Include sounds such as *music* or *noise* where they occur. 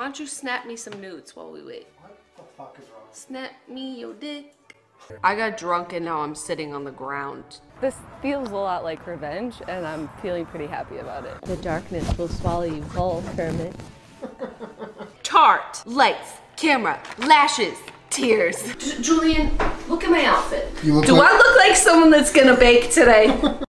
Why don't you snap me some nudes while we wait? What the fuck is wrong? Snap me your dick. I got drunk and now I'm sitting on the ground. This feels a lot like revenge, and I'm feeling pretty happy about it. The darkness will swallow you whole, Kermit. Tart, lights, camera, lashes, tears. J- Julien, look at my outfit. Do like- I look like someone that's gonna bake today? *laughs*